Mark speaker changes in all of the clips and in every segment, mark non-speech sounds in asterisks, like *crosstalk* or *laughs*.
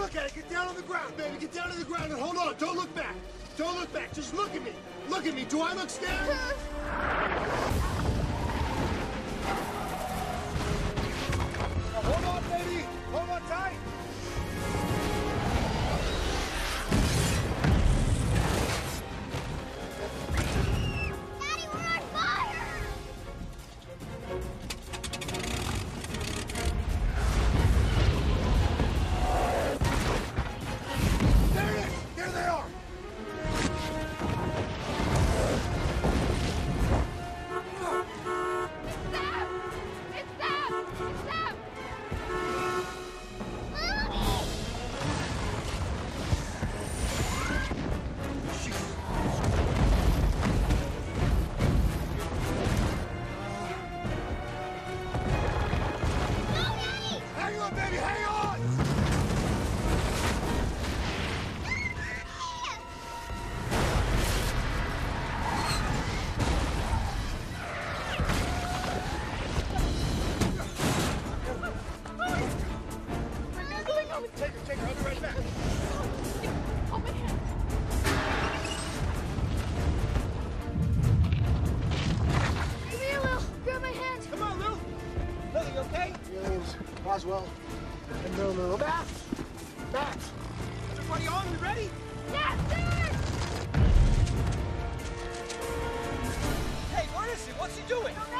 Speaker 1: look at it. Get down on the ground, baby. Get down on the ground and hold on. Don't look back. Don't look back. Just look at me. Look at me. Do I look scared? *laughs*
Speaker 2: Roswell. And no,
Speaker 1: no, Matt. Matt. Everybody on?
Speaker 2: Ready? Yes, sir! Hey, where
Speaker 1: is he? What's
Speaker 3: he doing? No!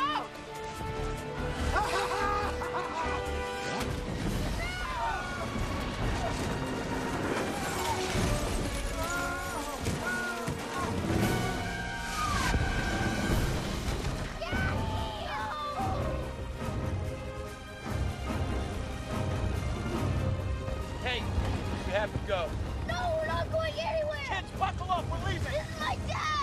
Speaker 1: We have to go. No, we're not
Speaker 3: going anywhere. Kids, buckle
Speaker 2: up. We're
Speaker 3: leaving. This is my
Speaker 2: dad.